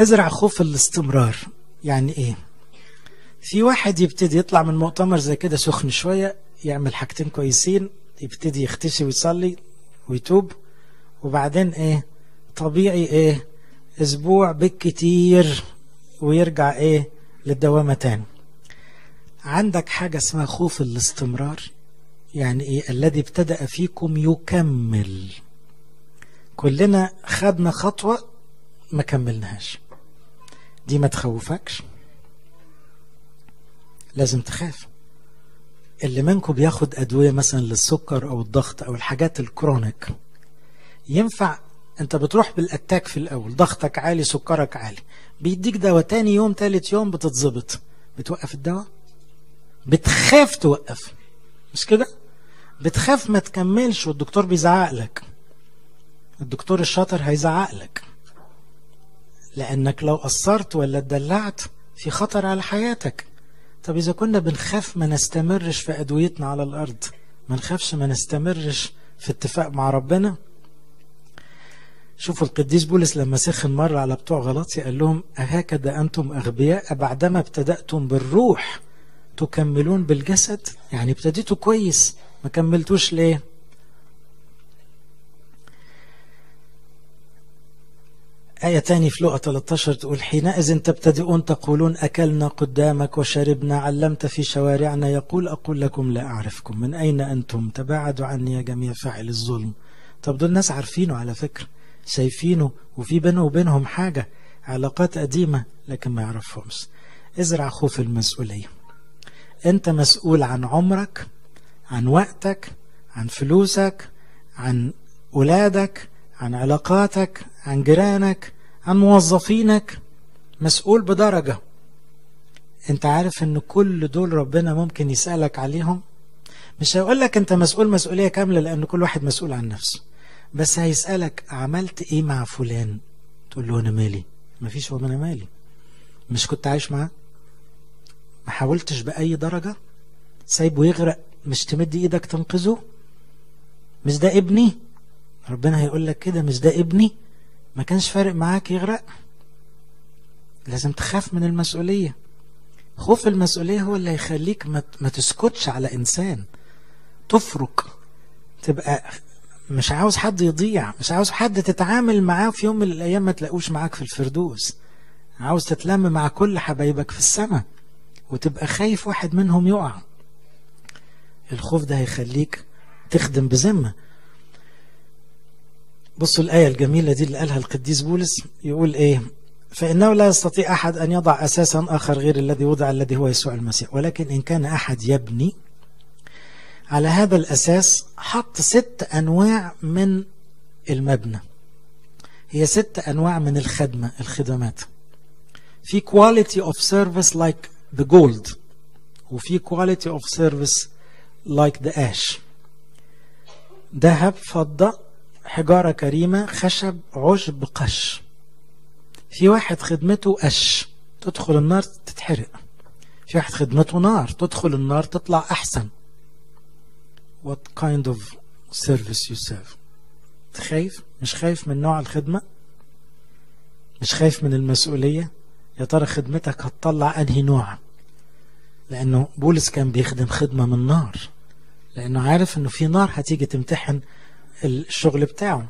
ازرع خوف الاستمرار. يعني إيه؟ في واحد يبتدي يطلع من مؤتمر زي كده سخن شوية يعمل حاجتين كويسين يبتدي يختشي ويصلي ويتوب وبعدين إيه؟ طبيعي إيه؟ أسبوع بالكتير ويرجع إيه؟ للدوامة تاني. عندك حاجة اسمها خوف الاستمرار. يعني إيه؟ الذي ابتدأ فيكم يكمل. كلنا خدنا خطوة ما كملناهاش. دي ما تخوفكش. لازم تخاف. اللي منكم بياخد أدوية مثلا للسكر أو الضغط أو الحاجات الكرونيك. ينفع أنت بتروح بالأتاك في الأول ضغطك عالي سكرك عالي. بيديك دواء تاني يوم تالت يوم بتتظبط. بتوقف الدواء؟ بتخاف توقف. مش كده؟ بتخاف ما تكملش والدكتور بيزعق لك الدكتور الشاطر هيزعق لك لأنك لو قصرت ولا اتدلعت في خطر على حياتك. طب إذا كنا بنخاف ما نستمرش في أدويتنا على الأرض ما نخافش ما نستمرش في اتفاق مع ربنا؟ شوفوا القديس بولس لما سخن مرة على بتوع غلطي قال لهم أهكذا أنتم أغبياء بعدما ابتدأتم بالروح تكملون بالجسد؟ يعني ابتديتوا كويس ما كملتوش ليه؟ آية تاني في لقى 13 تقول حينئذ تبتدئون تقولون أكلنا قدامك وشربنا علمت في شوارعنا. يقول أقول لكم لا أعرفكم. من أين أنتم؟ تباعدوا عني يا جميع فاعل الظلم. طب دول ناس عارفينه على فكرة شايفينه وفي بينه وبينهم حاجة علاقات قديمة لكن ما يعرفهمش. ازرع خوف المسؤولية. أنت مسؤول عن عمرك عن وقتك عن فلوسك عن ولادك عن علاقاتك عن جيرانك عن موظفينك مسؤول بدرجة؟ أنت عارف إن كل دول ربنا ممكن يسألك عليهم. مش هيقول لك أنت مسؤول مسؤولية كاملة لأن كل واحد مسؤول عن نفسه. بس هيسألك عملت إيه مع فلان؟ تقول له أنا مالي. مفيش هو أنا مالي. مش كنت عايش معاه؟ ما حاولتش بأي درجة؟ سايبه يغرق مش تمد إيدك تنقذه؟ مش ده ابني؟ ربنا هيقول لك كده مش ده ابني؟ ما كانش فارق معاك يغرق. لازم تخاف من المسؤولية. خوف المسؤولية هو اللي هيخليك ما تسكتش على إنسان. تفرق تبقى مش عاوز حد يضيع مش عاوز حد تتعامل معاه في يوم من الأيام ما تلاقوش معاك في الفردوس. عاوز تتلم مع كل حبايبك في السماء وتبقى خايف واحد منهم يقع. الخوف ده هيخليك تخدم بذمة. بصوا الآية الجميلة دي اللي قالها القديس بولس يقول إيه؟ فإنه لا يستطيع أحد أن يضع أساسا آخر غير الذي وضع الذي هو يسوع المسيح ولكن إن كان أحد يبني على هذا الأساس حط ست أنواع من المبنى. هي ست أنواع من الخدمة الخدمات. في quality of service like the gold وفي quality of service like the ash. ذهب فضة حجارة كريمة خشب عشب قش. في واحد خدمته قش تدخل النار تتحرق. في واحد خدمته نار تدخل النار تطلع أحسن. What kind of service you serve خايف مش خايف من نوع الخدمة؟ مش خايف من المسؤولية؟ يا ترى خدمتك هتطلع أنهي نوع؟ لأنه بولس كان بيخدم خدمة من نار. لأنه عارف أنه في نار هتيجي تمتحن الشغل بتاعه.